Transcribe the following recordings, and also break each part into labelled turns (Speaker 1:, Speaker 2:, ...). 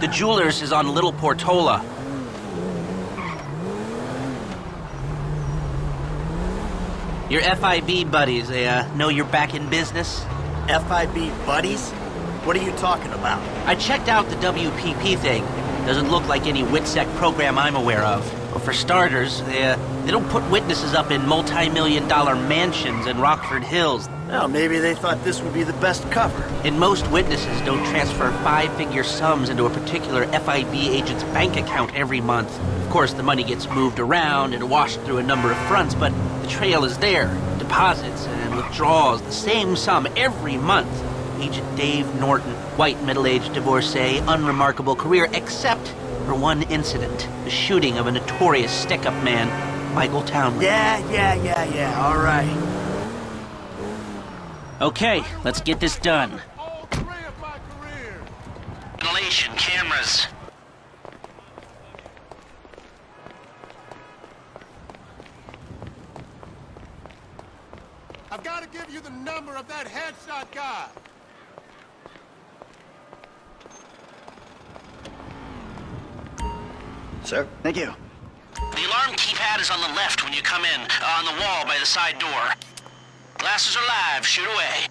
Speaker 1: The jeweler's is on Little Portola. Your FIB buddies, they uh, know you're back in business?
Speaker 2: FIB buddies? What are you talking about?
Speaker 1: I checked out the WPP thing. Doesn't look like any WITSEC program I'm aware of. Well, for starters, they, uh, they don't put witnesses up in multi-million dollar mansions in Rockford Hills.
Speaker 2: Well, maybe they thought this would be the best cover.
Speaker 1: And most witnesses don't transfer five-figure sums into a particular FIB agent's bank account every month. Of course, the money gets moved around and washed through a number of fronts, but the trail is there. Deposits and withdrawals, the same sum every month. Agent Dave Norton, white middle-aged divorcee, unremarkable career, except for one incident. The shooting of a notorious stick-up man, Michael Townley.
Speaker 2: Yeah, yeah, yeah, yeah, all right.
Speaker 1: Okay, let's get this done.
Speaker 3: all three of my career.
Speaker 1: Ventilation, cameras.
Speaker 3: I've got to give you the number of that headshot guy.
Speaker 2: Sir, thank you.
Speaker 1: The alarm keypad is on the left when you come in, uh, on the wall by the side door. Glasses are live, shoot away.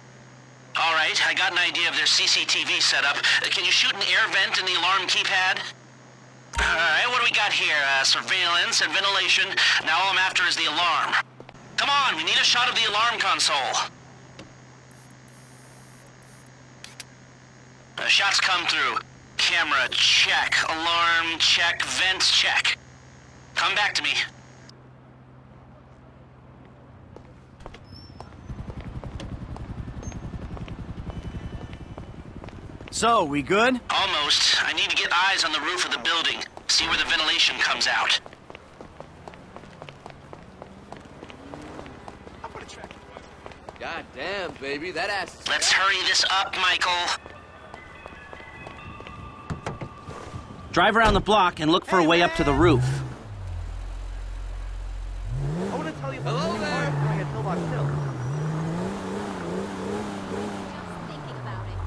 Speaker 1: All right, I got an idea of their CCTV setup. Uh, can you shoot an air vent in the alarm keypad? All right, what do we got here? Uh, surveillance and ventilation. Now all I'm after is the alarm. Come on, we need a shot of the alarm console. Uh, shots come through. Camera check. Alarm check. Vents check. Come back to me.
Speaker 2: So, we good?
Speaker 1: Almost. I need to get eyes on the roof of the building. See where the ventilation comes out.
Speaker 4: God damn, baby, that ass
Speaker 1: Let's hurry this up, Michael. Drive around the block and look for a way up to the roof.
Speaker 4: Hello there.
Speaker 5: Just thinking about it.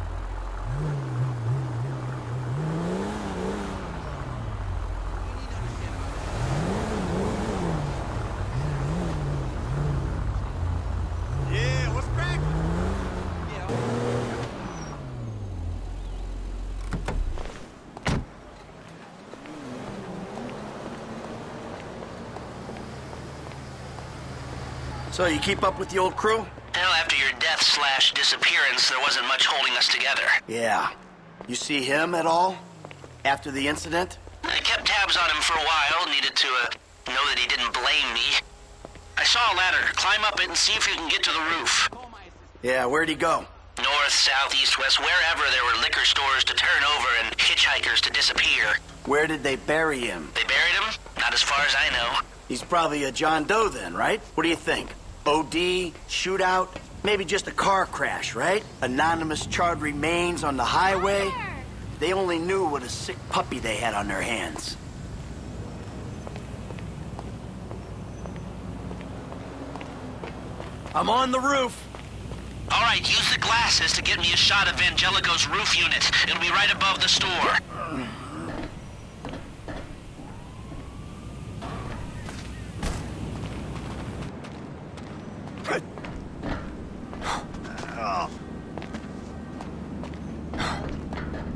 Speaker 3: Yeah, what's cracking?
Speaker 2: So, you keep up with the old crew?
Speaker 1: Well, after your death slash disappearance, there wasn't much holding us together.
Speaker 2: Yeah. You see him at all? After the incident?
Speaker 1: I kept tabs on him for a while, needed to uh, know that he didn't blame me. I saw a ladder. Climb up it and see if you can get to the roof.
Speaker 2: Yeah, where'd he go?
Speaker 1: North, south, east, west, wherever there were liquor stores to turn over and hitchhikers to disappear.
Speaker 2: Where did they bury him?
Speaker 1: They buried him? Not as far as I know.
Speaker 2: He's probably a John Doe then, right? What do you think? OD? Shootout? Maybe just a car crash, right? Anonymous charred remains on the highway. They only knew what a sick puppy they had on their hands. I'm on the roof.
Speaker 1: All right, use the glasses to get me a shot of Vangelico's roof unit. It'll be right above the store. Hmm.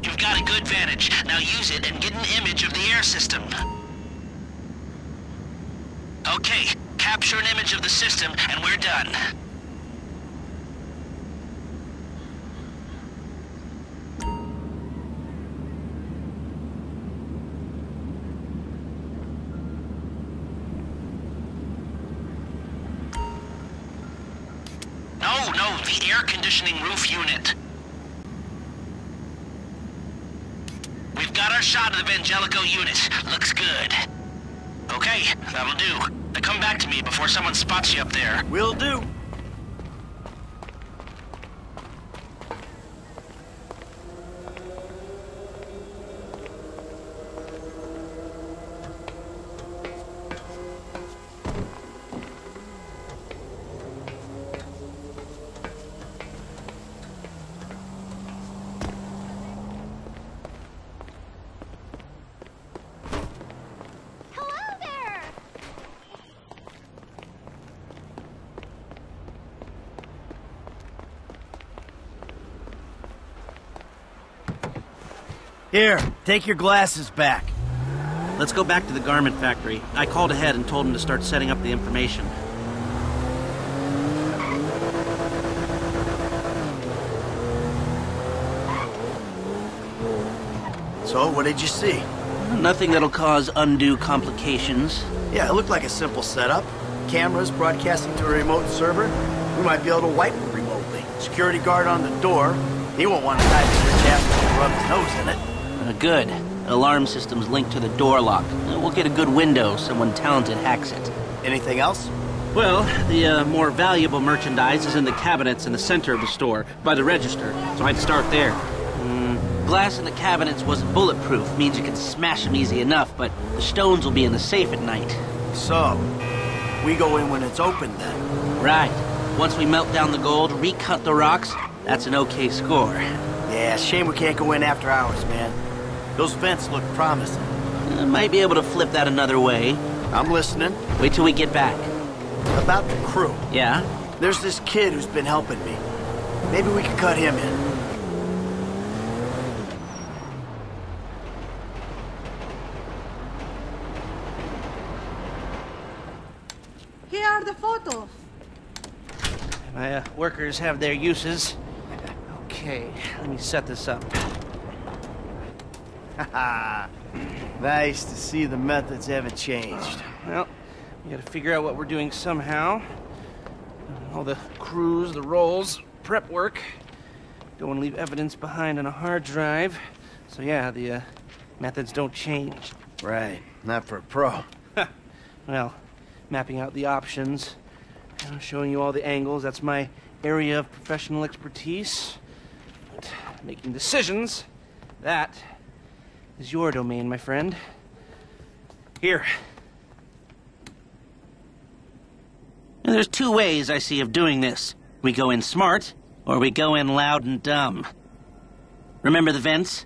Speaker 1: You've got a good vantage. Now use it and get an image of the air system. Okay, capture an image of the system and we're done. No, no, the air conditioning roof unit. Got our shot of the Vangelico unit. Looks good. Okay, that'll do. Now come back to me before someone spots you up there.
Speaker 2: Will do. Here, take your glasses back.
Speaker 1: Let's go back to the garment factory. I called ahead and told him to start setting up the information.
Speaker 2: So, what did you see?
Speaker 1: Nothing that'll cause undue complications.
Speaker 2: Yeah, it looked like a simple setup. Cameras broadcasting to a remote server. We might be able to wipe it remotely. Security guard on the door. He won't want to dive his rich ass and rub his nose in it.
Speaker 1: Uh, good. Alarm system's linked to the door lock. We'll get a good window. Someone talented hacks it.
Speaker 2: Anything else?
Speaker 1: Well, the uh, more valuable merchandise is in the cabinets in the center of the store, by the register, so I'd start there. Mm, glass in the cabinets wasn't bulletproof, means you can smash them easy enough, but the stones will be in the safe at night.
Speaker 2: So, we go in when it's open then.
Speaker 1: Right. Once we melt down the gold, recut the rocks, that's an okay score.
Speaker 2: Yeah, shame we can't go in after hours, man. Those vents look promising.
Speaker 1: Uh, might be able to flip that another way.
Speaker 2: I'm listening.
Speaker 1: Wait till we get back.
Speaker 2: About the crew.
Speaker 1: Yeah?
Speaker 2: There's this kid who's been helping me. Maybe we could cut him in.
Speaker 6: Here are the photos.
Speaker 7: My uh, workers have their uses. Okay, let me set this up.
Speaker 8: Nice to see the methods haven't changed.
Speaker 7: Well, we gotta figure out what we're doing somehow. All the crews, the rolls, prep work. Don't want to leave evidence behind on a hard drive. So yeah, the uh, methods don't change.
Speaker 8: Right, not for a pro.
Speaker 7: Well, mapping out the options, you know, showing you all the angles. That's my area of professional expertise. But making decisions, that is your domain, my friend. Here.
Speaker 1: There's two ways I see of doing this. We go in smart, or we go in loud and dumb. Remember the vents?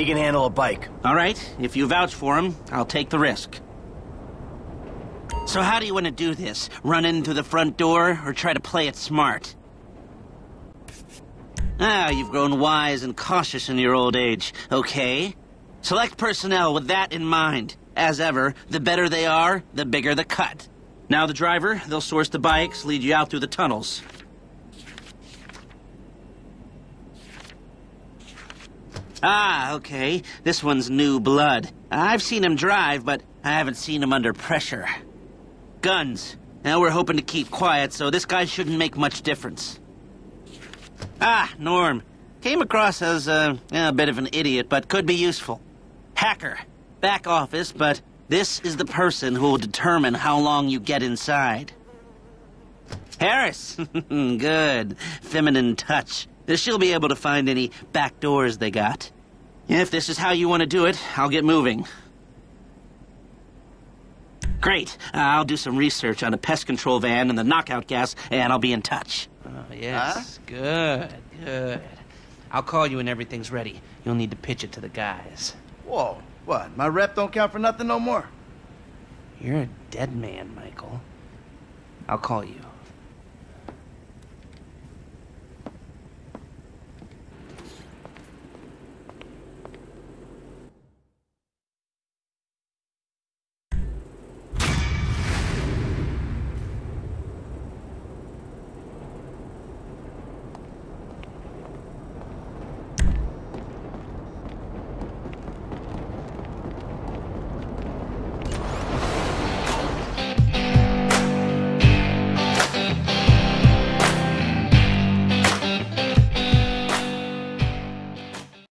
Speaker 6: He can handle a bike.
Speaker 1: All right, if you vouch for him, I'll take the risk. So how do you want to do this? Run in through the front door or try to play it smart? Ah, you've grown wise and cautious in your old age. Okay. Select personnel with that in mind. As ever, the better they are, the bigger the cut. Now the driver, they'll source the bikes, lead you out through the tunnels. Ah, okay. This one's new blood. I've seen him drive, but I haven't seen him under pressure. Guns. Now we're hoping to keep quiet, so this guy shouldn't make much difference. Ah, Norm. Came across as uh, a bit of an idiot, but could be useful. Hacker. Back office, but this is the person who will determine how long you get inside. Harris. Good. Feminine touch. She'll be able to find any back doors they got. If this is how you want to do it, I'll get moving. Great. I'll do some research on a pest control van and the knockout gas, and I'll be in touch.
Speaker 9: Oh, yes. Good, good. I'll call you when everything's ready. You'll need to pitch it to the guys.
Speaker 2: Whoa, what? My rep don't count for nothing no more.
Speaker 9: You're a dead man, Michael. I'll call you.